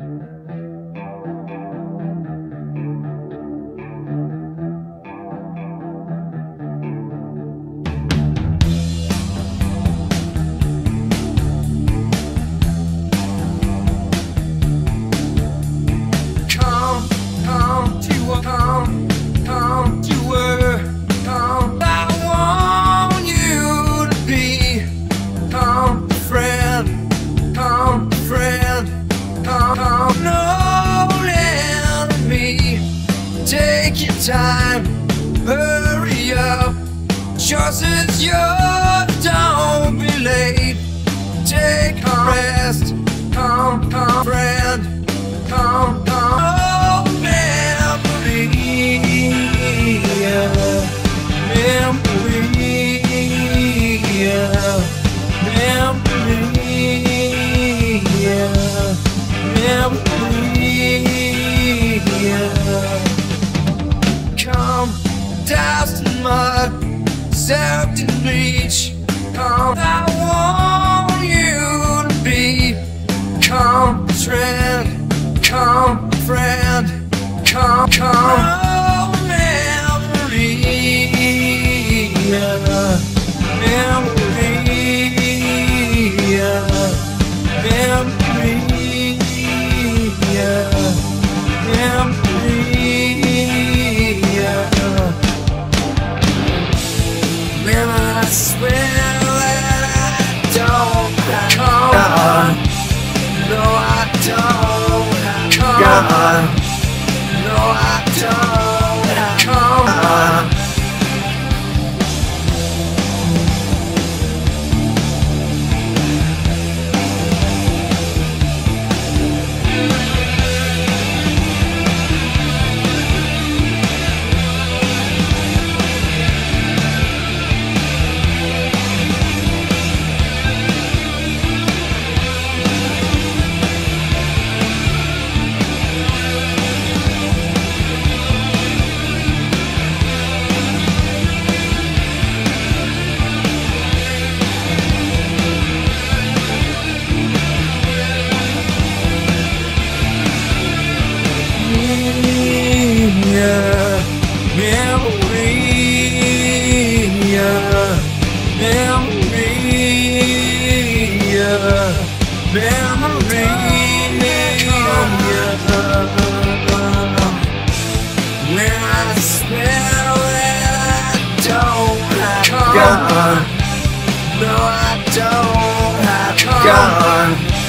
Come, Take your time, hurry up. Just as yours, don't be late. Take a rest, come, come friend, bleach. Come, I want you to be. Come, friend, come, friend, come, come. No, I don't have gone.